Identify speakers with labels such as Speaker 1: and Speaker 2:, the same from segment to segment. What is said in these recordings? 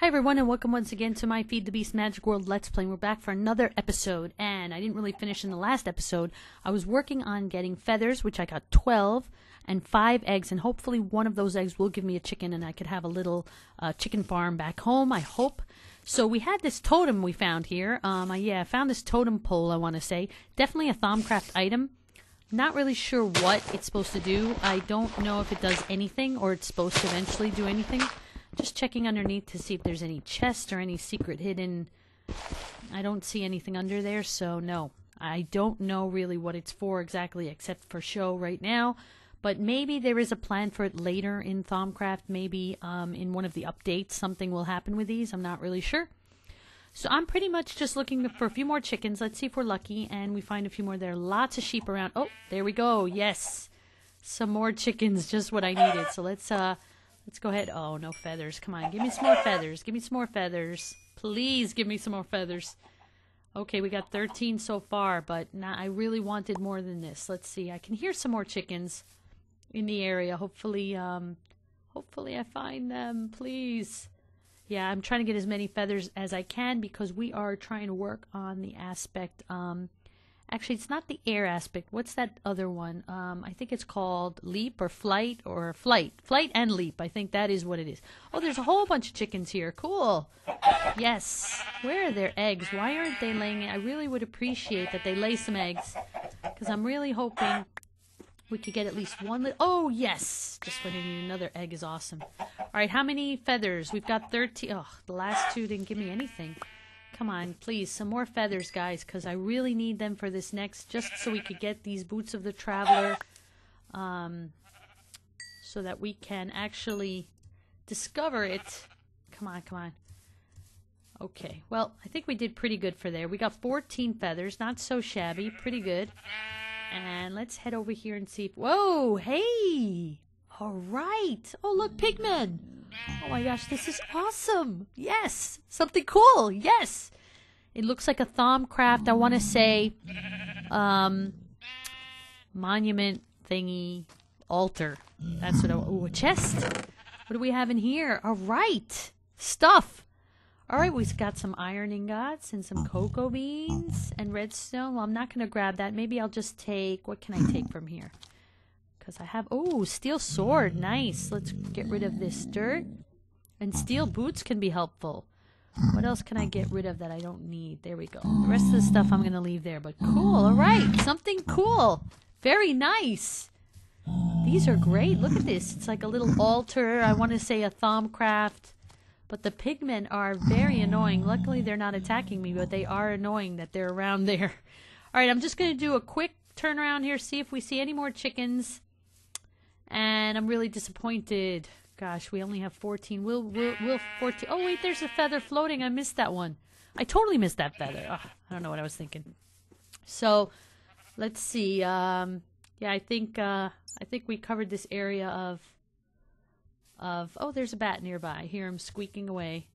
Speaker 1: Hi everyone and welcome once again to my Feed the Beast Magic World Let's Play. We're back for another episode and I didn't really finish in the last episode. I was working on getting feathers, which I got 12, and 5 eggs and hopefully one of those eggs will give me a chicken and I could have a little uh, chicken farm back home, I hope. So we had this totem we found here. Um, I, yeah, I found this totem pole, I want to say. Definitely a Thaumcraft item. Not really sure what it's supposed to do. I don't know if it does anything or it's supposed to eventually do anything. Just checking underneath to see if there's any chest or any secret hidden. I don't see anything under there, so no. I don't know really what it's for exactly, except for show right now. But maybe there is a plan for it later in Thaumcraft. Maybe um, in one of the updates something will happen with these. I'm not really sure. So I'm pretty much just looking for a few more chickens. Let's see if we're lucky and we find a few more. There lots of sheep around. Oh, there we go. Yes. Some more chickens, just what I needed. So let's uh let's go ahead. Oh, no feathers. Come on. Give me some more feathers. Give me some more feathers. Please give me some more feathers. Okay, we got 13 so far, but not, I really wanted more than this. Let's see. I can hear some more chickens in the area. Hopefully um hopefully I find them. Please. Yeah, I'm trying to get as many feathers as I can because we are trying to work on the aspect. Um, actually, it's not the air aspect. What's that other one? Um, I think it's called leap or flight or flight. Flight and leap. I think that is what it is. Oh, there's a whole bunch of chickens here. Cool. Yes. Where are their eggs? Why aren't they laying? I really would appreciate that they lay some eggs because I'm really hoping we could get at least one. Li- oh, yes. Just when you another egg is awesome. All right, how many feathers? We've got 13. Oh, the last two didn't give me anything. Come on, please, some more feathers, guys, because I really need them for this next, just so we could get these Boots of the Traveler, um, so that we can actually discover it. Come on, come on. Okay, well, I think we did pretty good for there. We got 14 feathers, not so shabby, pretty good. And let's head over here and see if... Whoa, hey! All right. Oh, look, pigmen. Oh my gosh, this is awesome. Yes, something cool. Yes. It looks like a Thaumcraft, I want to say, um, monument thingy altar. That's what I... Oh, a chest. What do we have in here? All right. Stuff. All right, we've got some iron ingots and some cocoa beans and redstone. Well, I'm not going to grab that. Maybe I'll just take, what can I take from here? Because I have, oh, steel sword. Nice. Let's get rid of this dirt. And steel boots can be helpful. What else can I get rid of that I don't need? There we go. The rest of the stuff I'm going to leave there. But cool. All right. Something cool. Very nice. These are great. Look at this. It's like a little altar. I want to say a Thaumcraft. But the pigmen are very annoying. Luckily, they're not attacking me, but they are annoying that they're around there. All right, I'm just going to do a quick turn around here, see if we see any more chickens. And I'm really disappointed. Gosh, we only have 14. We'll, we'll, we'll 14. Oh, wait, there's a feather floating. I missed that one. I totally missed that feather. I don't know what I was thinking. So, let's see. Um, yeah, I think uh, I think we covered this area of of oh there's a bat nearby. I hear him squeaking away.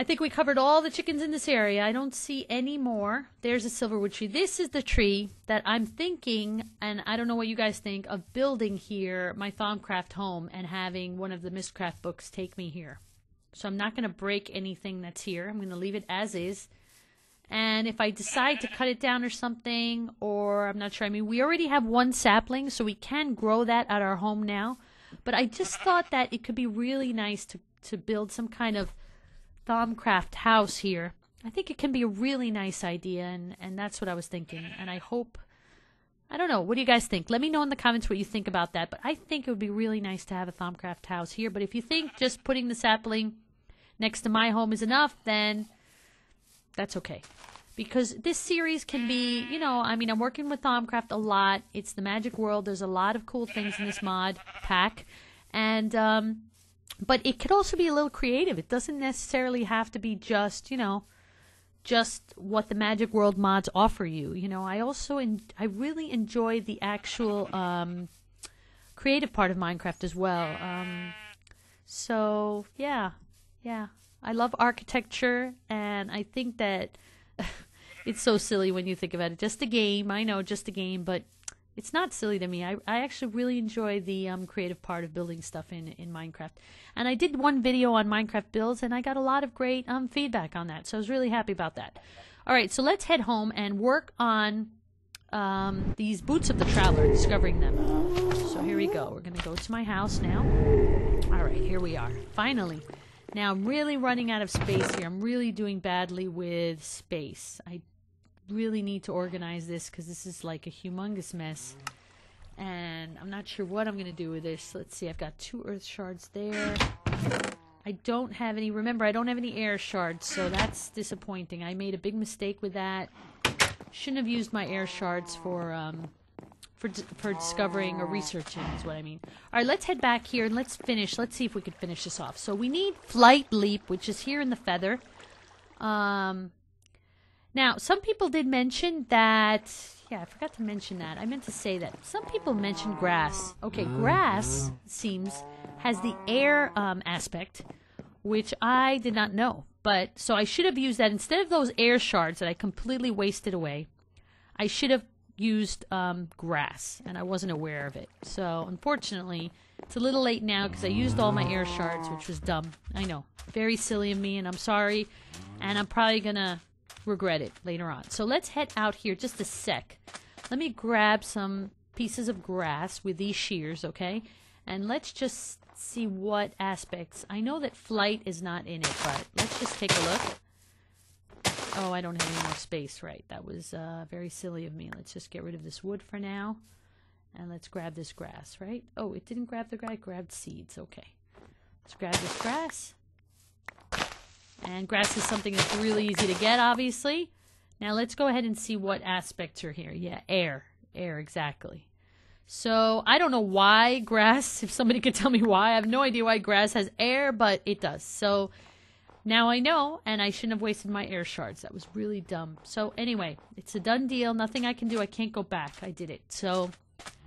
Speaker 1: I think we covered all the chickens in this area. I don't see any more. There's a silverwood tree. This is the tree that I'm thinking, and I don't know what you guys think, of building here my Thaumcraft home and having one of the Mystcraft books take me here. So I'm not going to break anything that's here. I'm going to leave it as is. And if I decide to cut it down or something, or I'm not sure, I mean, we already have one sapling, so we can grow that at our home now. But I just thought that it could be really nice to, to build some kind of Thaumcraft house here. I think it can be a really nice idea, and, and that's what I was thinking. And I hope, I don't know, what do you guys think? Let me know in the comments what you think about that. But I think it would be really nice to have a Thaumcraft house here. But if you think just putting the sapling next to my home is enough, then that's okay. Because this series can be, you know, I mean, I'm working with Thaumcraft a lot. It's the magic world. There's a lot of cool things in this mod pack. And, um, but it could also be a little creative. It doesn't necessarily have to be just, you know, just what the Magic World mods offer you. You know, I also en- I really enjoy the actual um, creative part of Minecraft as well. Um, so yeah, yeah, I love architecture, and I think that it's so silly when you think about it. Just a game, I know, just a game, but it's not silly to me. I, I actually really enjoy the um, creative part of building stuff in, in Minecraft. And I did one video on Minecraft builds, and I got a lot of great um, feedback on that. So I was really happy about that. All right, so let's head home and work on um, these boots of the traveler, discovering them. So here we go. We're going to go to my house now. All right, here we are. Finally. Now I'm really running out of space here. I'm really doing badly with space. I really need to organize this because this is like a humongous mess. And I'm not sure what I'm going to do with this. Let's see. I've got two earth shards there. I don't have any. Remember, I don't have any air shards, so that's disappointing. I made a big mistake with that. Shouldn't have used my air shards for um, for for discovering or researching is what I mean. All right, let's head back here and let's finish. Let's see if we can finish this off. So we need flight leap, which is here in the feather. Um, now some people did mention that. Yeah, I forgot to mention that. I meant to say that. Some people mentioned grass. Okay, grass seems has the air um, aspect, which I did not know. But so I should have used that instead of those air shards that I completely wasted away. I should have used um, grass, and I wasn't aware of it. So unfortunately, it's a little late now because I used all my air shards, which was dumb. I know, very silly of me, and I'm sorry. And I'm probably gonna regret it later on. So let's head out here just a sec. Let me grab some pieces of grass with these shears, okay? And let's just see what aspects. I know that flight is not in it, but let's just take a look. Oh, I don't have any more space, right. That was uh, very silly of me. Let's just get rid of this wood for now. And let's grab this grass, right? Oh, it didn't grab the grass, it grabbed seeds. Okay. Let's grab this grass. And grass is something that's really easy to get, obviously. Now let's go ahead and see what aspects are here. Yeah, air. Air, exactly. So I don't know why grass, if somebody could tell me why, I have no idea why grass has air, but it does. So now I know, and I shouldn't have wasted my air shards. That was really dumb. So anyway, it's a done deal. Nothing I can do. I can't go back. I did it. So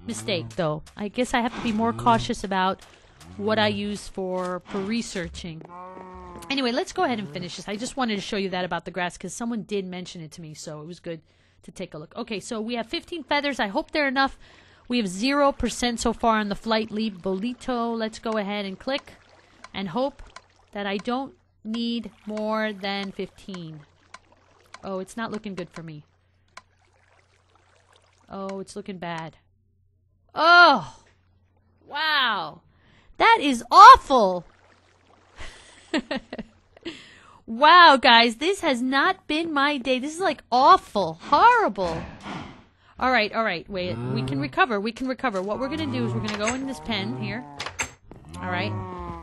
Speaker 1: mistake mm. though. I guess I have to be more mm. cautious about what I use for for researching. Anyway, let's go ahead and finish this. I just wanted to show you that about the grass because someone did mention it to me, so it was good to take a look. Okay, so we have 15 feathers. I hope they're enough we have 0% so far on the flight leap. Bolito, let's go ahead and click and hope that I don't need more than 15. Oh, it's not looking good for me. Oh, it's looking bad. Oh! Wow! That is awful! wow, guys, this has not been my day. This is like awful, horrible. All right, all right. Wait, we can mm. recover. We can recover. What we're gonna do is we're gonna go in this pen here. All right,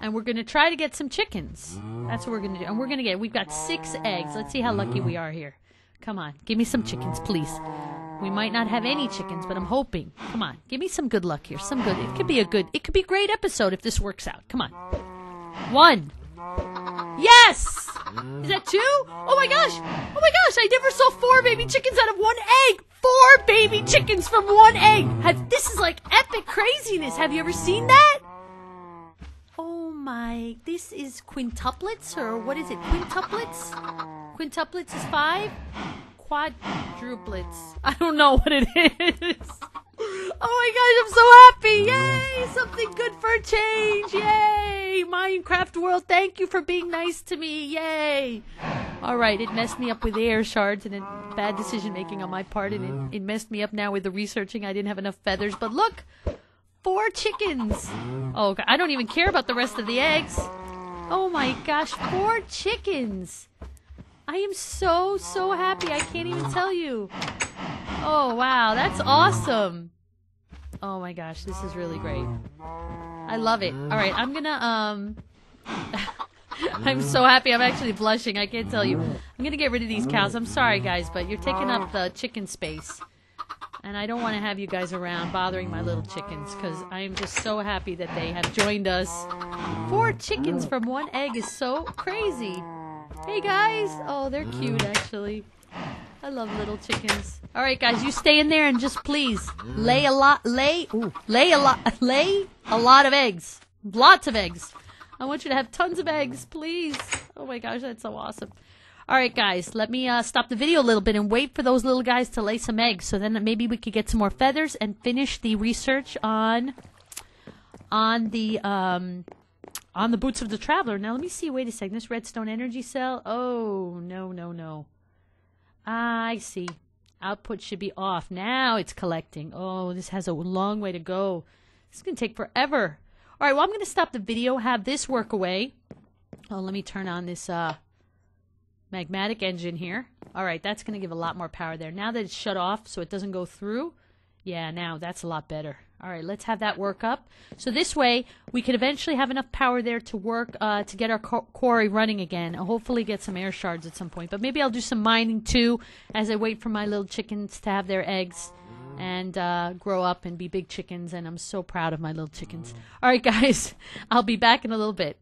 Speaker 1: and we're gonna try to get some chickens. That's what we're gonna do. And we're gonna get. We've got six eggs. Let's see how lucky we are here. Come on, give me some chickens, please. We might not have any chickens, but I'm hoping. Come on, give me some good luck here. Some good. It could be a good. It could be a great episode if this works out. Come on. One. Yes! Is that two? Oh my gosh! Oh my gosh! I never saw four baby chickens out of one egg four baby chickens from one egg. Have, this is like epic craziness. Have you ever seen that? Oh my, this is quintuplets or what is it? Quintuplets? Quintuplets is five? Quadruplets. I don't know what it is. Oh my gosh, I'm so happy! Yay! Something good for a change! Yay! Minecraft world, thank you for being nice to me! Yay! Alright, it messed me up with air shards and bad decision making on my part, and it, it messed me up now with the researching. I didn't have enough feathers, but look! Four chickens! Oh, I don't even care about the rest of the eggs! Oh my gosh, four chickens! I am so, so happy. I can't even tell you. Oh, wow. That's awesome. Oh my gosh, this is really great. I love it. All right, I'm gonna, um... I'm so happy. I'm actually blushing. I can't tell you. I'm gonna get rid of these cows. I'm sorry, guys, but you're taking up the chicken space. And I don't want to have you guys around bothering my little chickens because I am just so happy that they have joined us. Four chickens from one egg is so crazy. Hey guys! Oh, they're cute actually. I love little chickens. All right, guys, you stay in there and just please lay a lot, lay, ooh, lay a lot, lay a lot of eggs, lots of eggs. I want you to have tons of eggs, please. Oh my gosh, that's so awesome. All right, guys, let me uh, stop the video a little bit and wait for those little guys to lay some eggs. So then maybe we could get some more feathers and finish the research on on the um, on the boots of the traveler. Now let me see. Wait a second. This redstone energy cell. Oh no no no. I see. Output should be off. Now it's collecting. Oh, this has a long way to go. This is gonna take forever. All right. Well, I'm gonna stop the video. Have this work away. Oh, let me turn on this uh magmatic engine here. All right, that's going to give a lot more power there. Now that it's shut off so it doesn't go through, yeah, now that's a lot better. All right, let's have that work up. So this way, we could eventually have enough power there to work, uh, to get our quarry running again. I'll hopefully get some air shards at some point. But maybe I'll do some mining too as I wait for my little chickens to have their eggs and uh, grow up and be big chickens. And I'm so proud of my little chickens. All right, guys, I'll be back in a little bit.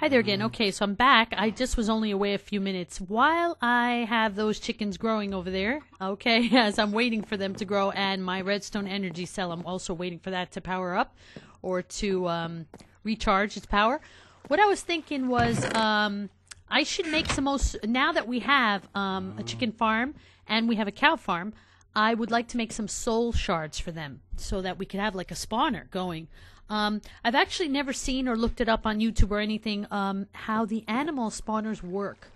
Speaker 1: Hi there again. Okay, so I'm back. I just was only away a few minutes while I have those chickens growing over there. Okay, as I'm waiting for them to grow, and my redstone energy cell, I'm also waiting for that to power up or to um, recharge its power. What I was thinking was um, I should make some most, now that we have um, a chicken farm and we have a cow farm, I would like to make some soul shards for them so that we could have like a spawner going. Um, I've actually never seen or looked it up on YouTube or anything um, how the animal spawners work.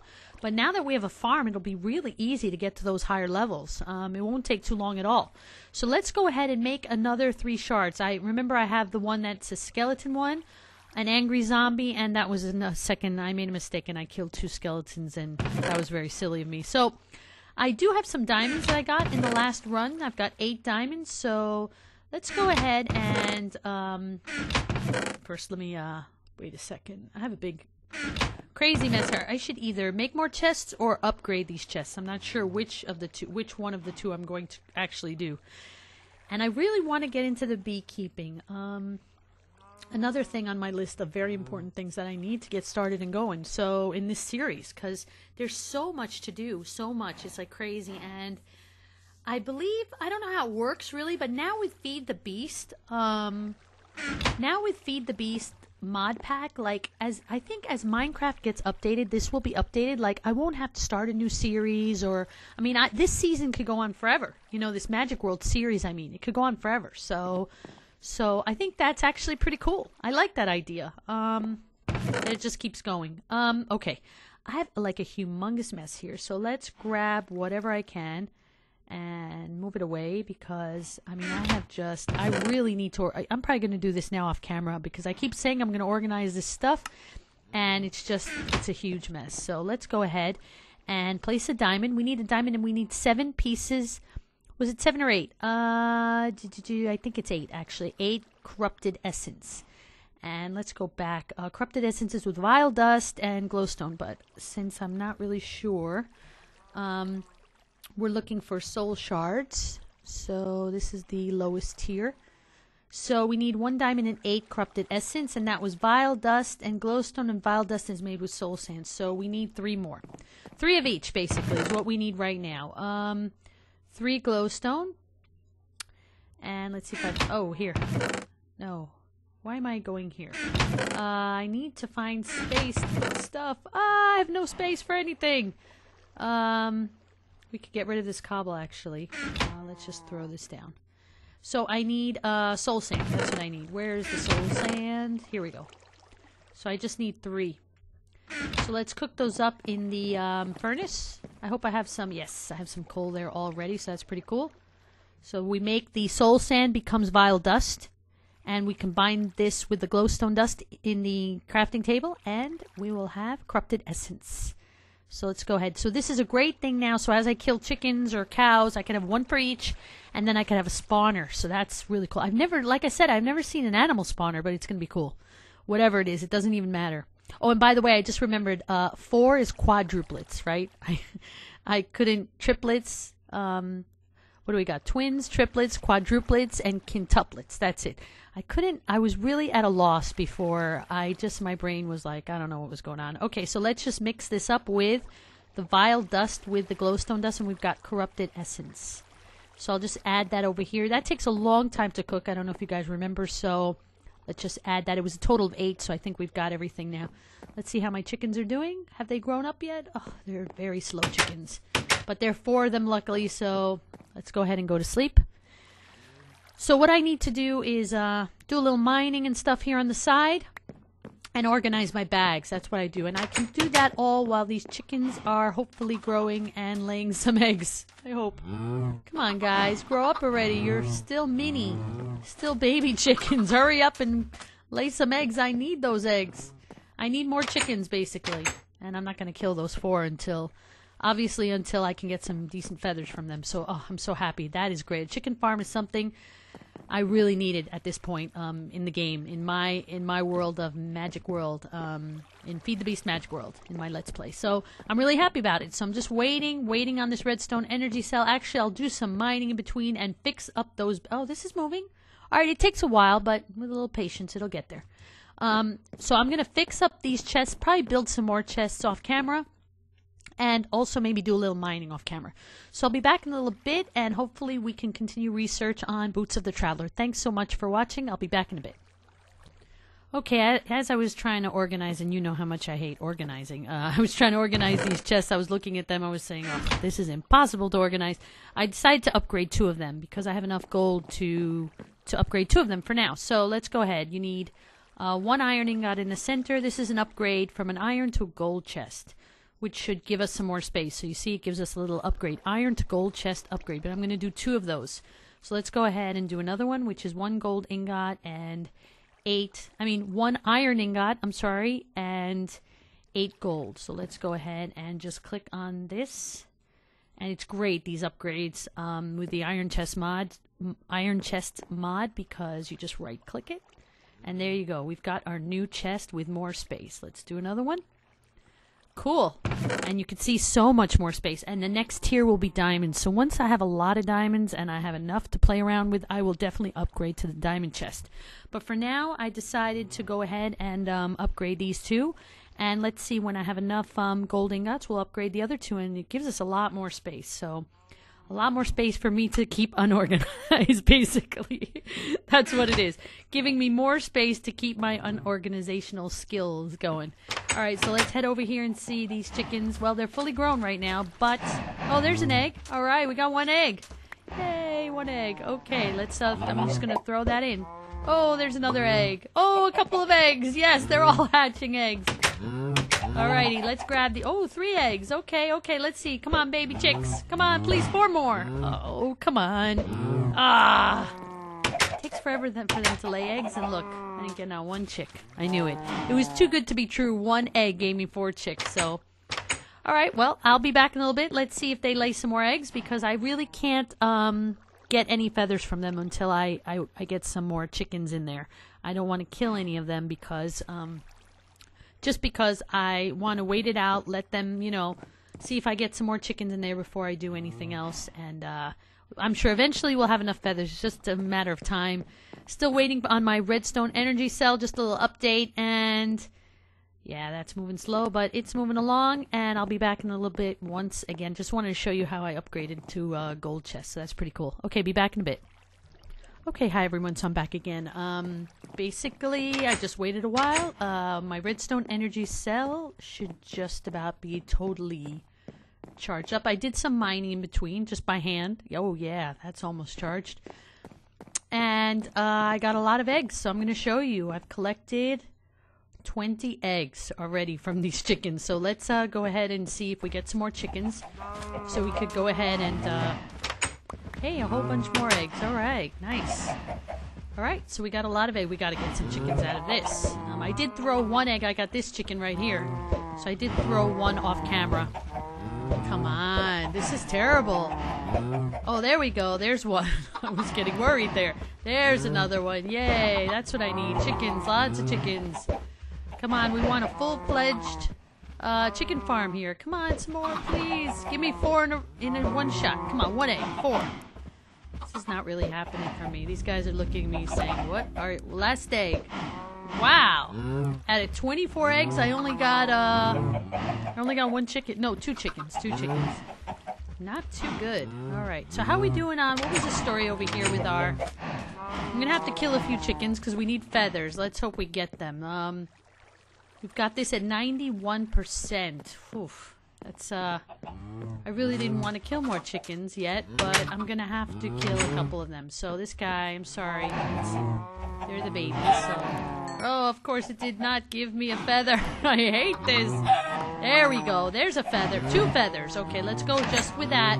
Speaker 1: But now that we have a farm, it'll be really easy to get to those higher levels. Um, it won't take too long at all. So let's go ahead and make another three shards. I remember I have the one that's a skeleton one, an angry zombie, and that was in a second. I made a mistake and I killed two skeletons, and that was very silly of me. So I do have some diamonds that I got in the last run. I've got eight diamonds, so let's go ahead and um, first let me uh, wait a second. I have a big crazy mess here. I should either make more chests or upgrade these chests. I'm not sure which of the two, which one of the two I'm going to actually do. And I really want to get into the beekeeping. Um, another thing on my list of very important things that I need to get started and going. So in this series, because there's so much to do, so much. It's like crazy and I believe I don't know how it works really, but now with Feed the Beast, um, now with Feed the Beast mod pack, like as I think as Minecraft gets updated, this will be updated. Like I won't have to start a new series, or I mean, I, this season could go on forever. You know, this Magic World series. I mean, it could go on forever. So, so I think that's actually pretty cool. I like that idea. Um, it just keeps going. Um, okay, I have like a humongous mess here, so let's grab whatever I can and move it away because I mean I have just I really need to I, am probably going to do this now off camera because I keep saying I'm going to organize this stuff and it's just it's a huge mess. So let's go ahead and place a diamond. We need a diamond and we need seven pieces. Was it seven or eight? Uh, I think it's eight actually. Eight corrupted essence. And let's go back. Uh, corrupted essences with vile dust and glowstone. But since I'm not really sure, um, we're looking for soul shards. So this is the lowest tier. So we need one diamond and eight corrupted essence, and that was vile dust and glowstone, and vile dust is made with soul sand. So we need three more. Three of each, basically, is what we need right now. Um, three glowstone. And let's see if I... Oh, here. No. Why am I going here? Uh, I need to find space put stuff. Ah, I have no space for anything. Um, we could get rid of this cobble, actually. Uh, let's just throw this down. So I need uh, soul sand. That's what I need. Where is the soul sand? Here we go. So I just need three. So let's cook those up in the um, furnace. I hope I have some. Yes, I have some coal there already, so that's pretty cool. So we make the soul sand becomes vile dust. And we combine this with the glowstone dust in the crafting table. And we will have corrupted essence. So let's go ahead. So this is a great thing now. So as I kill chickens or cows, I can have one for each, and then I can have a spawner. So that's really cool. I've never, like I said, I've never seen an animal spawner, but it's going to be cool. Whatever it is, it doesn't even matter. Oh, and by the way, I just remembered, uh, four is quadruplets, right? I, I couldn't triplets. Um, what do we got? Twins, triplets, quadruplets, and quintuplets. That's it. I couldn't, I was really at a loss before. I just, my brain was like, I don't know what was going on. Okay, so let's just mix this up with the vile dust with the glowstone dust, and we've got corrupted essence. So I'll just add that over here. That takes a long time to cook. I don't know if you guys remember. So let's just add that. It was a total of eight, so I think we've got everything now. Let's see how my chickens are doing. Have they grown up yet? Oh, they're very slow chickens. But there are four of them, luckily, so let's go ahead and go to sleep. So what I need to do is uh, do a little mining and stuff here on the side and organize my bags. That's what I do. And I can do that all while these chickens are hopefully growing and laying some eggs. I hope. Come on, guys. Grow up already. You're still mini. Still baby chickens. Hurry up and lay some eggs. I need those eggs. I need more chickens, basically. And I'm not going to kill those four until, obviously, until I can get some decent feathers from them. So, oh, I'm so happy. That is great. A chicken farm is something I really needed at this point um, in the game, in my in my world of Magic World, um, in Feed the Beast Magic World, in my Let's Play. So I'm really happy about it. So I'm just waiting, waiting on this redstone energy cell. Actually, I'll do some mining in between and fix up those. Oh, this is moving. All right, it takes a while, but with a little patience, it'll get there. Um, so I'm gonna fix up these chests, probably build some more chests off camera and also maybe do a little mining off camera. So I'll be back in a little bit, and hopefully we can continue research on Boots of the Traveler. Thanks so much for watching. I'll be back in a bit. Okay, as I was trying to organize, and you know how much I hate organizing, uh, I was trying to organize these chests. I was looking at them. I was saying, oh, this is impossible to organize. I decided to upgrade two of them because I have enough gold to to upgrade two of them for now. So let's go ahead. You need uh, one iron ingot in the center. This is an upgrade from an iron to a gold chest which should give us some more space. So you see it gives us a little upgrade. Iron to gold chest upgrade, but I'm going to do two of those. So let's go ahead and do another one, which is one gold ingot and eight, I mean, one iron ingot, I'm sorry, and eight gold. So let's go ahead and just click on this. And it's great, these upgrades um, with the iron chest mod, iron chest mod, because you just right click it. And there you go. We've got our new chest with more space. Let's do another one. Cool. And you can see so much more space. And the next tier will be diamonds. So once I have a lot of diamonds and I have enough to play around with, I will definitely upgrade to the diamond chest. But for now, I decided to go ahead and um, upgrade these two. And let's see, when I have enough um, gold ingots, we'll upgrade the other two. And it gives us a lot more space. So a lot more space for me to keep unorganized, basically. That's what it is. Giving me more space to keep my unorganizational skills going. All right, so let's head over here and see these chickens. Well, they're fully grown right now, but... Oh, there's an egg. All right, we got one egg. Yay, one egg. Okay, let's... Uh, I'm just going to throw that in. Oh, there's another egg. Oh, a couple of eggs. Yes, they're all hatching eggs. Alrighty, let's grab the. Oh, three eggs. Okay, okay, let's see. Come on, baby chicks. Come on, please, four more. Oh, come on. Ah. It takes forever for them to lay eggs, and look, I didn't get not one chick. I knew it. It was too good to be true. One egg gave me four chicks, so. Alright, well, I'll be back in a little bit. Let's see if they lay some more eggs, because I really can't, um, get any feathers from them until I, I, I get some more chickens in there. I don't want to kill any of them because, um, just because I want to wait it out, let them, you know, see if I get some more chickens in there before I do anything else. And uh, I'm sure eventually we'll have enough feathers. It's just a matter of time. Still waiting on my redstone energy cell, just a little update. And yeah, that's moving slow, but it's moving along. And I'll be back in a little bit once again. Just wanted to show you how I upgraded to uh, gold chest. So that's pretty cool. Okay, be back in a bit. Okay, hi everyone, so I'm back again. Um, basically, I just waited a while. Uh, my redstone energy cell should just about be totally charged up. I did some mining in between, just by hand. Oh yeah, that's almost charged. And uh, I got a lot of eggs, so I'm going to show you. I've collected 20 eggs already from these chickens. So let's uh, go ahead and see if we get some more chickens. So we could go ahead and uh, Hey, a whole bunch more eggs. All right, nice. All right, so we got a lot of egg. We got to get some chickens out of this. Um, I did throw one egg. I got this chicken right here. So I did throw one off camera. Come on, this is terrible. Oh, there we go. There's one. I was getting worried there. There's another one. Yay, that's what I need. Chickens, lots of chickens. Come on, we want a full-fledged uh, chicken farm here. Come on, some more, please. Give me four in, a, in a one shot. Come on, one egg, four. This is not really happening for me. These guys are looking at me saying, what? Alright, last egg. Wow. Out of 24 eggs, I only got, uh, I only got one chicken. No, two chickens. Two chickens. Not too good. Alright, so how are we doing on, what was the story over here with our, I'm gonna have to kill a few chickens because we need feathers. Let's hope we get them. Um, we've got this at 91%. Oof. Uh, I really didn't want to kill more chickens yet, but I'm gonna have to kill a couple of them. So this guy, I'm sorry. They're the babies, so. Oh, of course it did not give me a feather. I hate this. There we go. There's a feather. Two feathers. Okay, let's go just with that.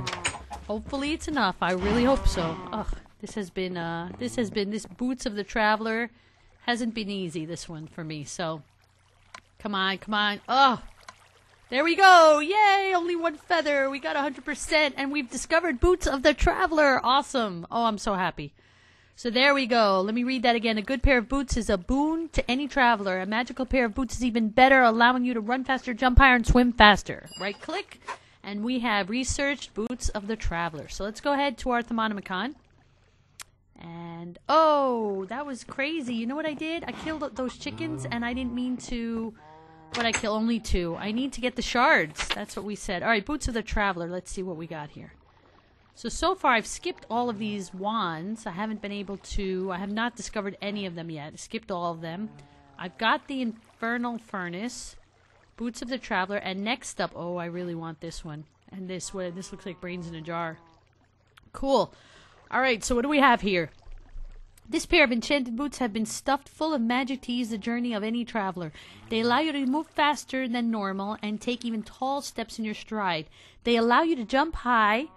Speaker 1: Hopefully it's enough. I really hope so. Ugh, this has been, uh, this has been, this Boots of the Traveler hasn't been easy, this one for me, so. Come on, come on. Oh, there we go! Yay! Only one feather. We got 100%, and we've discovered Boots of the Traveler. Awesome. Oh, I'm so happy. So there we go. Let me read that again. A good pair of boots is a boon to any traveler. A magical pair of boots is even better, allowing you to run faster, jump higher, and swim faster. Right click, and we have researched Boots of the Traveler. So let's go ahead to our Thaumonomicon. And oh, that was crazy. You know what I did? I killed those chickens, and I didn't mean to. But I kill only two. I need to get the shards. That's what we said. All right, Boots of the Traveler. Let's see what we got here. So, so far I've skipped all of these wands. I haven't been able to, I have not discovered any of them yet. I skipped all of them. I've got the Infernal Furnace, Boots of the Traveler, and next up, oh, I really want this one. And this one, this looks like brains in a jar. Cool. Alright, so what do we have here? This pair of enchanted boots have been stuffed full of magic to ease the journey of any traveler. They allow you to move faster than normal and take even tall steps in your stride. They allow you to jump high,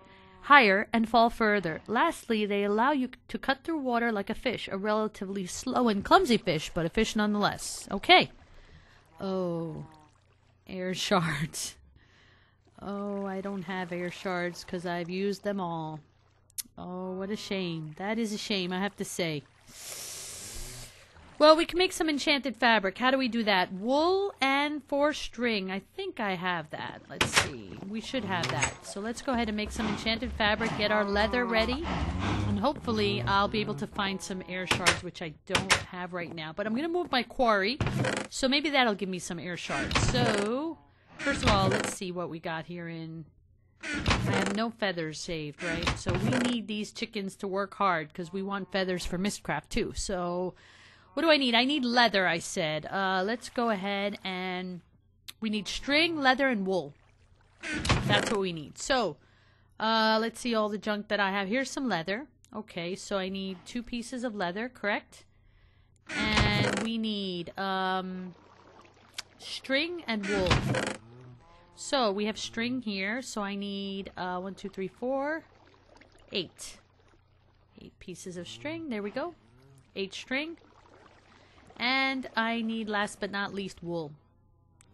Speaker 1: higher, and fall further. Lastly, they allow you to cut through water like a fish, a relatively slow and clumsy fish, but a fish nonetheless. Okay. Oh, air shards. Oh, I don't have air shards because I've used them all. Oh, what a shame. That is a shame, I have to say. Well, we can make some enchanted fabric. How do we do that? Wool and four string. I think I have that. Let's see. We should have that. So let's go ahead and make some enchanted fabric, get our leather ready, and hopefully I'll be able to find some air shards, which I don't have right now. But I'm going to move my quarry, so maybe that'll give me some air shards. So, first of all, let's see what we got here in I have no feathers saved, right? So we need these chickens to work hard because we want feathers for Mystcraft too. So what do I need? I need leather, I said. Uh, let's go ahead and we need string, leather, and wool. That's what we need. So uh, let's see all the junk that I have. Here's some leather. Okay, so I need two pieces of leather, correct? And we need um, string and wool. So we have string here. So I need uh, one, two, three, four, eight. Eight pieces of string. There we go. Eight string. And I need, last but not least, wool.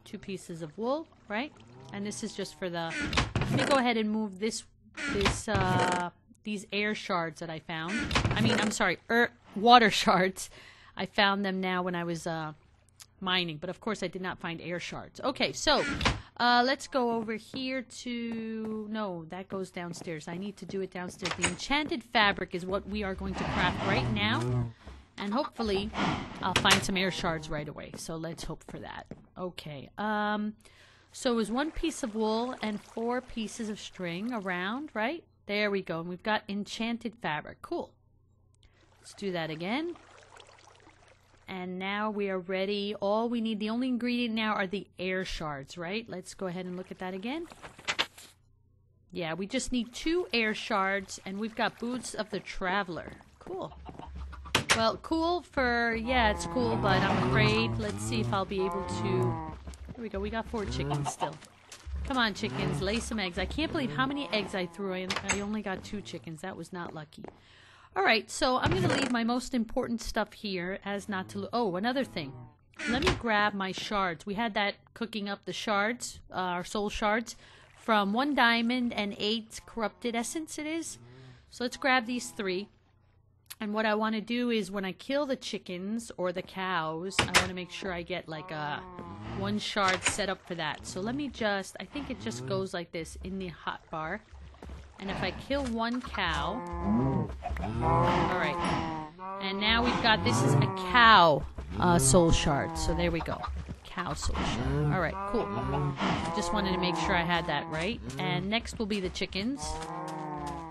Speaker 1: Two pieces of wool, right? And this is just for the. Let me go ahead and move this, this, uh, these air shards that I found. I mean, I'm sorry, er, water shards. I found them now when I was uh, mining, but of course I did not find air shards. Okay, so uh, let's go over here to... No, that goes downstairs. I need to do it downstairs. The enchanted fabric is what we are going to craft right now. And hopefully, I'll find some air shards right away. So let's hope for that. Okay. Um, so it was one piece of wool and four pieces of string around, right? There we go. And we've got enchanted fabric. Cool. Let's do that again. And now we are ready. All we need, the only ingredient now are the air shards, right? Let's go ahead and look at that again. Yeah, we just need two air shards, and we've got Boots of the Traveler. Cool. Well, cool for, yeah, it's cool, but I'm afraid, let's see if I'll be able to, there we go, we got four chickens still. Come on, chickens, lay some eggs. I can't believe how many eggs I threw in. I only got two chickens. That was not lucky. All right, so I'm going to leave my most important stuff here as not to... Oh, another thing. Let me grab my shards. We had that cooking up the shards, uh, our soul shards, from one diamond and eight corrupted essence it is. So let's grab these three. And what I want to do is when I kill the chickens or the cows, I want to make sure I get like a one shard set up for that. So let me just, I think it just goes like this in the hot bar. And if I kill one cow, alright. And now we've got, this is a cow uh, soul shard. So there we go. Cow soul shard. Alright, cool. Just wanted to make sure I had that right. And next will be the chickens.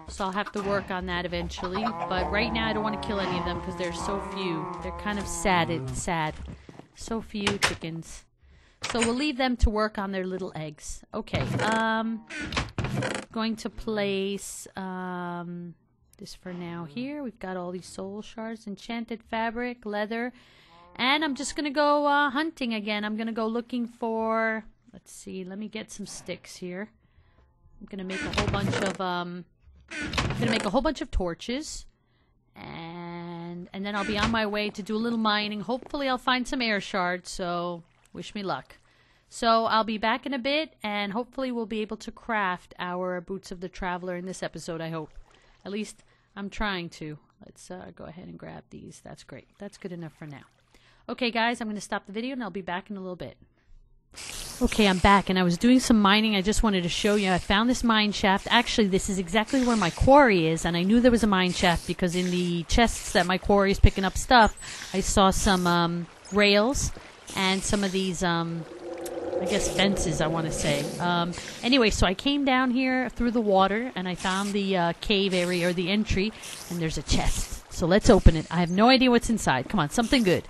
Speaker 1: So I'll have to work on that eventually. But right now I don't want to kill any of them because there's so few. They're kind of sad. It's sad. So few chickens. So we'll leave them to work on their little eggs. Okay. Um, going to place um this for now here. We've got all these soul shards, enchanted fabric, leather, and I'm just gonna go uh, hunting again. I'm gonna go looking for. Let's see. Let me get some sticks here. I'm gonna make a whole bunch of um. I'm gonna make a whole bunch of torches, and and then I'll be on my way to do a little mining. Hopefully, I'll find some air shards. So wish me luck. So I'll be back in a bit, and hopefully we'll be able to craft our boots of the traveler in this episode. I hope. At least I'm trying to. Let's uh, go ahead and grab these. That's great. That's good enough for now. Okay, guys, I'm going to stop the video, and I'll be back in a little bit. Okay, I'm back, and I was doing some mining. I just wanted to show you. I found this mine shaft. Actually, this is exactly where my quarry is, and I knew there was a mine shaft because in the chests that my quarry is picking up stuff, I saw some um, rails and some of these um, I guess fences, I want to say. Um, anyway, so I came down here through the water and I found the uh, cave area or the entry, and there's a chest. So let's open it. I have no idea what's inside. Come on, something good.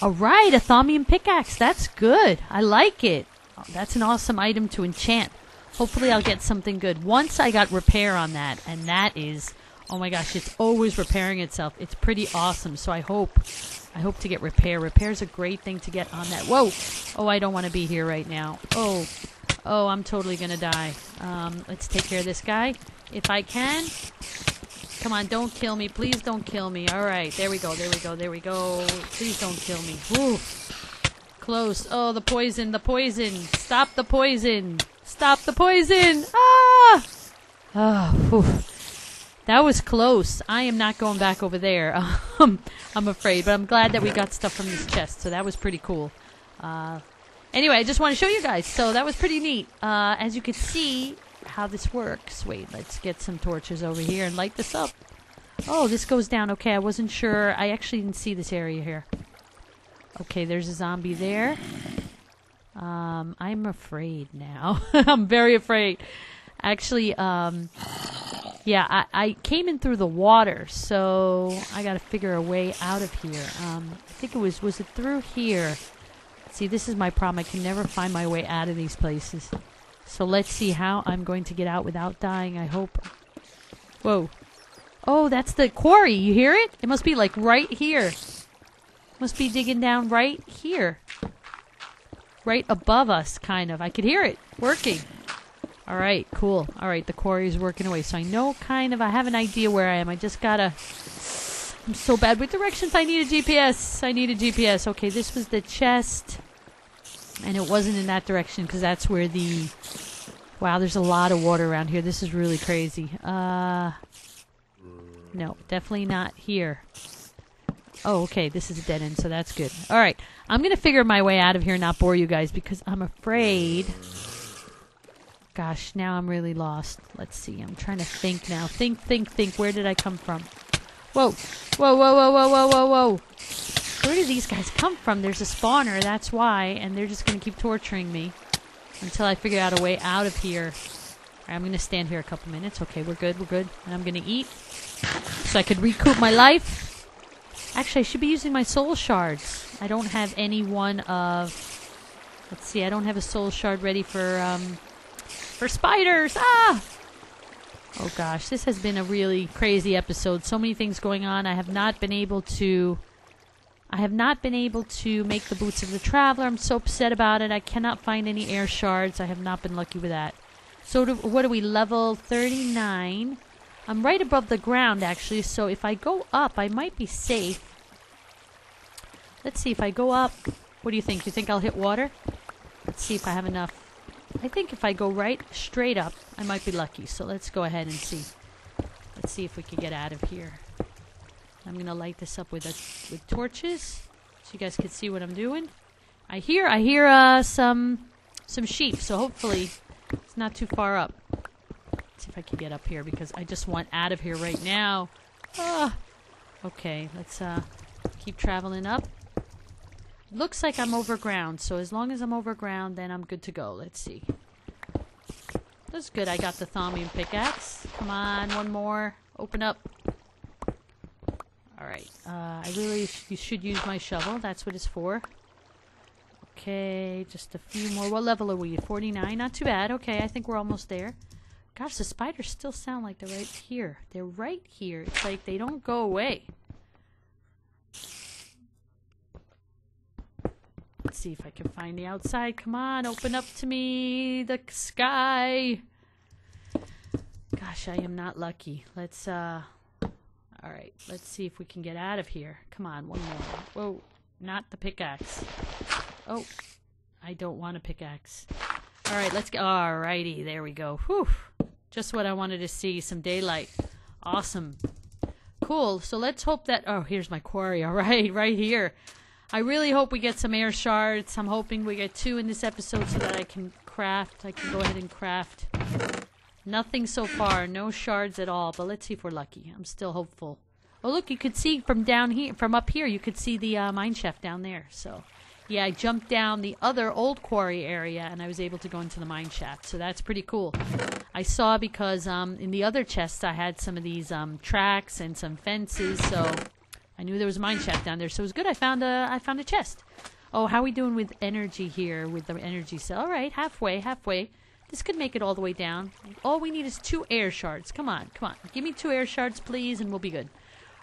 Speaker 1: All right, a thaumium pickaxe. That's good. I like it. Oh, that's an awesome item to enchant. Hopefully, I'll get something good. Once I got repair on that, and that is, oh my gosh, it's always repairing itself. It's pretty awesome. So I hope I hope to get repair. Repair is a great thing to get on that. Whoa! Oh, I don't want to be here right now. Oh, oh, I'm totally gonna die. Um, let's take care of this guy if I can. Come on, don't kill me. Please don't kill me. All right, there we go. There we go. There we go. Please don't kill me. Woo! Close. Oh, the poison. The poison. Stop the poison. Stop the poison. Ah! Ah, Oh, that was close. I am not going back over there. Um, I'm afraid, but I'm glad that we got stuff from this chest. So that was pretty cool. Uh, anyway, I just want to show you guys. So that was pretty neat. Uh, as you can see, how this works. Wait, let's get some torches over here and light this up. Oh, this goes down. Okay, I wasn't sure. I actually didn't see this area here. Okay, there's a zombie there. Um, I'm afraid now. I'm very afraid. Actually, um, yeah, I, I came in through the water, so I got to figure a way out of here. Um, I think it was was it through here? See, this is my problem. I can never find my way out of these places. So let's see how I'm going to get out without dying. I hope. Whoa. Oh, that's the quarry. You hear it? It must be like right here. Must be digging down right here. Right above us, kind of. I could hear it working. All right, cool. All right, the quarry is working away. So I know kind of, I have an idea where I am. I just gotta. I'm so bad with directions. I need a GPS. I need a GPS. Okay, this was the chest. And it wasn't in that direction because that's where the. Wow, there's a lot of water around here. This is really crazy. Uh. No, definitely not here. Oh, okay. This is a dead end, so that's good. All right. I'm going to figure my way out of here and not bore you guys because I'm afraid Gosh, now I'm really lost. Let's see. I'm trying to think now. Think, think, think. Where did I come from? Whoa. Whoa, whoa, whoa, whoa, whoa, whoa, whoa. Where do these guys come from? There's a spawner, that's why. And they're just going to keep torturing me until I figure out a way out of here. I'm going to stand here a couple minutes. Okay, we're good, we're good. And I'm going to eat so I could recoup my life. Actually, I should be using my soul shards. I don't have any one of... Let's see, I don't have a soul shard ready for... Um, for spiders. Ah! Oh gosh, this has been a really crazy episode. So many things going on. I have not been able to. I have not been able to make the boots of the traveler. I'm so upset about it. I cannot find any air shards. I have not been lucky with that. So do, what are we? Level 39. I'm right above the ground actually. So if I go up, I might be safe. Let's see if I go up. What do you think? You think I'll hit water? Let's see if I have enough I think if I go right straight up, I might be lucky. So let's go ahead and see. Let's see if we can get out of here. I'm gonna light this up with a, with torches, so you guys can see what I'm doing. I hear I hear uh, some some sheep, so hopefully it's not too far up. Let's see if I can get up here because I just want out of here right now. Ah. Okay, let's uh, keep traveling up. Looks like I'm over ground, so as long as I'm over ground, then I'm good to go. Let's see. That's good. I got the thaumium pickaxe. Come on, one more. Open up. Alright, uh, I really sh- should use my shovel. That's what it's for. Okay, just a few more. What level are we? 49? Not too bad. Okay, I think we're almost there. Gosh, the spiders still sound like they're right here. They're right here. It's like they don't go away. Let's see if I can find the outside. Come on, open up to me. The sky. Gosh, I am not lucky. Let's, uh... Alright, let's see if we can get out of here. Come on, one more. Whoa, not the pickaxe. Oh, I don't want a pickaxe. Alright, let's go. Alrighty, there we go. Whew. Just what I wanted to see. Some daylight. Awesome. Cool. So let's hope that. Oh, here's my quarry. Alright, right here. I really hope we get some air shards. I'm hoping we get two in this episode so that I can craft. I can go ahead and craft. Nothing so far. No shards at all. But let's see if we're lucky. I'm still hopeful. Oh, look, you could see from down here, from up here, you could see the uh, mine shaft down there. So, yeah, I jumped down the other old quarry area and I was able to go into the mine shaft. So that's pretty cool. I saw because um, in the other chests I had some of these um, tracks and some fences. So I knew there was a mine shaft down there. So it was good. I found a I found a chest. Oh, how are we doing with energy here with the energy cell? All right, halfway, halfway. This could make it all the way down. All we need is two air shards. Come on, come on. Give me two air shards, please, and we'll be good.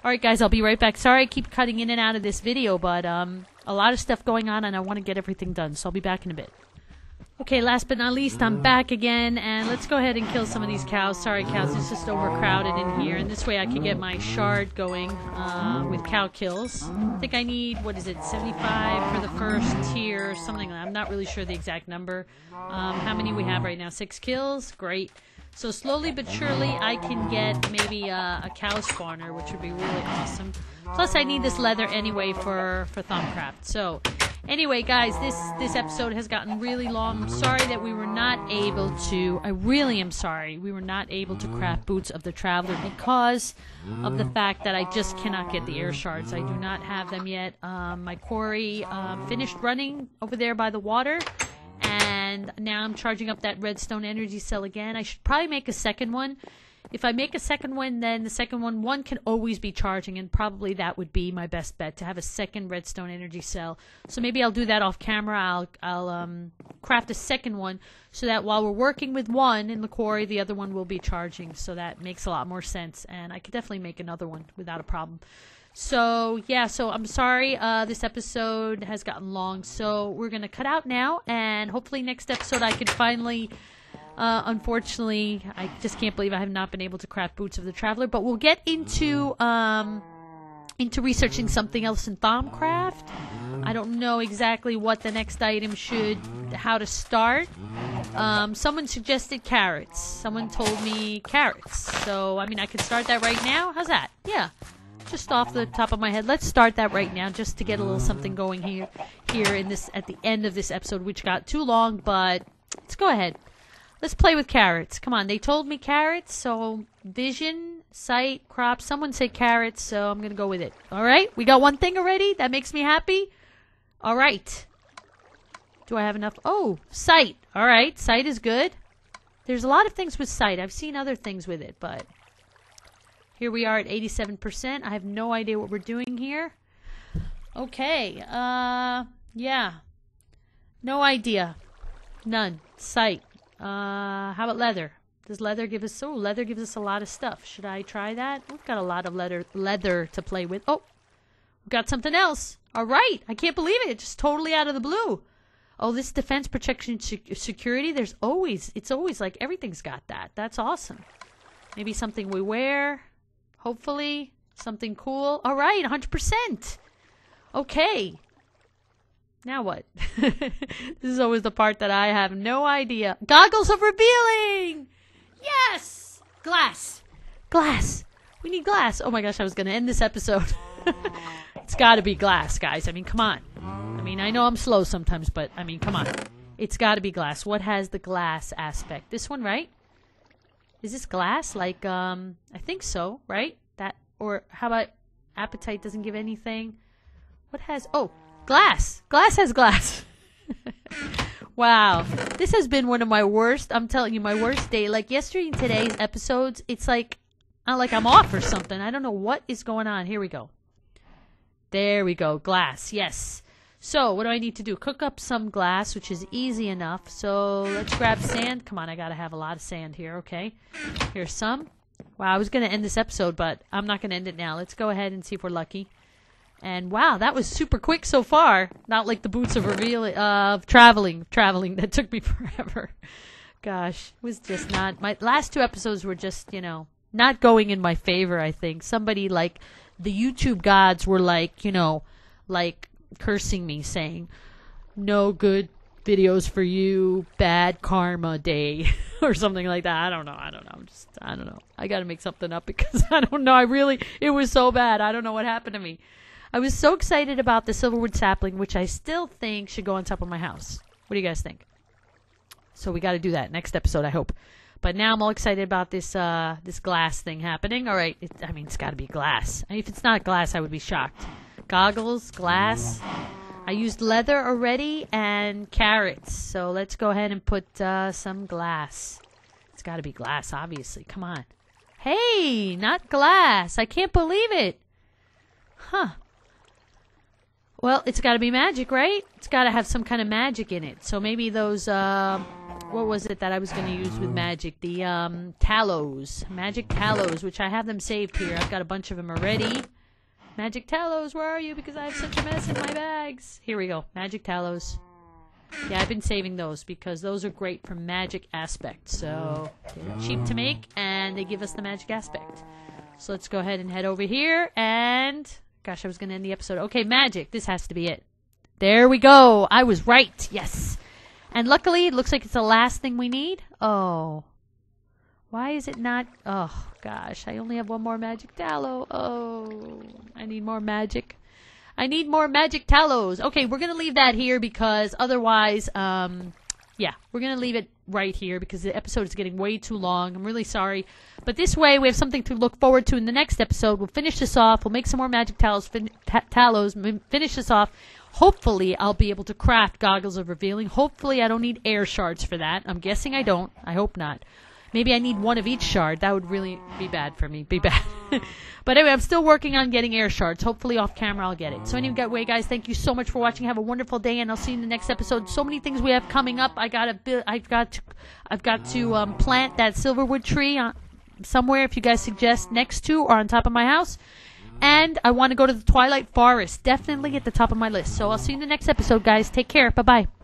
Speaker 1: Alright, guys, I'll be right back. Sorry I keep cutting in and out of this video, but um, a lot of stuff going on, and I want to get everything done, so I'll be back in a bit. Okay, last but not least, I'm back again, and let's go ahead and kill some of these cows. Sorry, cows, it's just overcrowded in here, and this way I can get my shard going uh, with cow kills. I think I need, what is it, 75 for the first tier, something like that. I'm not really sure the exact number. Um, how many we have right now? Six kills? Great. So slowly but surely, I can get maybe a, a cow spawner, which would be really awesome. Plus, I need this leather anyway for for Thaumcraft. So, anyway, guys, this this episode has gotten really long. I'm sorry that we were not able to. I really am sorry we were not able to craft boots of the traveler because of the fact that I just cannot get the air shards. I do not have them yet. Um, my quarry um, finished running over there by the water and now I'm charging up that redstone energy cell again. I should probably make a second one. If I make a second one, then the second one, one can always be charging, and probably that would be my best bet to have a second redstone energy cell. So maybe I'll do that off camera. I'll I'll um, craft a second one so that while we're working with one in the quarry, the other one will be charging. So that makes a lot more sense, and I could definitely make another one without a problem. So yeah, so I'm sorry uh, this episode has gotten long. So we're gonna cut out now, and hopefully next episode I can finally. Uh, unfortunately, I just can't believe I have not been able to craft boots of the traveler. But we'll get into um, into researching something else in Thaumcraft. I don't know exactly what the next item should, how to start. Um, someone suggested carrots. Someone told me carrots. So I mean, I could start that right now. How's that? Yeah just off the top of my head, let's start that right now, just to get a little something going here, here in this at the end of this episode, which got too long. But let's go ahead. Let's play with carrots. Come on, they told me carrots, so vision, sight, crop. Someone said carrots, so I'm gonna go with it. All right, we got one thing already. That makes me happy. All right. Do I have enough? Oh, sight. All right, sight is good. There's a lot of things with sight. I've seen other things with it, but here we are at 87%. I have no idea what we're doing here. Okay. Uh, yeah. No idea. None. Sight. Uh, how about leather? Does leather give us... Oh, leather gives us a lot of stuff. Should I try that? We've got a lot of leather, leather to play with. Oh, we've got something else. All right. I can't believe it. Just totally out of the blue. Oh, this defense, protection, security. There's always... It's always like everything's got that. That's awesome. Maybe something we wear. Hopefully, something cool. All right, 100%. Okay. Now what? this is always the part that I have no idea. Goggles of revealing! Yes! Glass. Glass. We need glass. Oh my gosh, I was to end this episode. it's got to be glass, guys. I mean, come on. I mean, I know I'm slow sometimes, but I mean, come on. It's got to be glass. What has the glass aspect? This one, right? Is this glass? Like, um, I think so, right? That, or how about appetite doesn't give anything? What has, oh, glass. Glass has glass. Wow. This has been one of my worst, I'm telling you, my worst day. Like yesterday and today's episodes, it's like, uh, like I'm off or something. I don't know what is going on. Here we go. There we go. Glass. Yes. So, what do I need to do? Cook up some glass, which is easy enough. So, let's grab sand. Come on, I gotta have a lot of sand here, okay? Here's some. Wow, I was gonna end this episode, but I'm not gonna end it now. Let's go ahead and see if we're lucky. And wow, that was super quick so far. Not like the boots of reveal uh, of traveling, traveling that took me forever. Gosh, it was just not. My last two episodes were just, you know, not going in my favor. I think somebody like the YouTube gods were like, you know, like cursing me, saying, "No good videos for you, bad karma day," or something like that. I don't know. I don't know. I'm just, I don't know. I got to make something up because I don't know. I really, it was so bad. I don't know what happened to me. I was so excited about the silverwood sapling, which I still think should go on top of my house. What do you guys think? So we got to do that next episode, I hope. But now I'm all excited about this uh, this glass thing happening. All right, it, I mean it's got to be glass. Mean, if it's not glass, I would be shocked. Goggles, glass. I used leather already and carrots. So let's go ahead and put uh, some glass. It's got to be glass, obviously. Come on. Hey, not glass. I can't believe it. Huh. Well, it's got to be magic, right? It's got to have some kind of magic in it. So maybe those, uh, what was it that I was going to use with magic? The um, tallows, magic tallows, which I have them saved here. I've got a bunch of them already. Magic tallows, where are you? Because I have such a mess in my bags. Here we go, magic tallows. Yeah, I've been saving those because those are great for magic aspects. So they're cheap to make and they give us the magic aspect. So let's go ahead and head over here and Gosh, I was going to end the episode. Okay, magic. This has to be it. There we go. I was right. Yes. And luckily, it looks like it's the last thing we need. Oh. Why is it not? Oh, gosh. I only have one more magic tallow. Oh. I need more magic. I need more magic tallows. Okay, we're going to leave that here because otherwise, um, yeah, we're going to leave it right here because the episode is getting way too long. I'm really sorry. But this way, we have something to look forward to in the next episode. We'll finish this off. We'll make some more magic tallows, fin- ta- tallows finish this off. Hopefully, I'll be able to craft goggles of revealing. Hopefully, I don't need air shards for that. I'm guessing I don't. I hope not. Maybe I need one of each shard. That would really be bad for me. Be bad. but anyway, I'm still working on getting air shards. Hopefully off camera I'll get it. So anyway, guys, thank you so much for watching. Have a wonderful day, and I'll see you in the next episode. So many things we have coming up. I gotta, I've got, to, I've got to um, plant that silverwood tree on, somewhere. If you guys suggest next to or on top of my house. And I want to go to the Twilight Forest. Definitely at the top of my list. So I'll see you in the next episode, guys. Take care. Bye bye.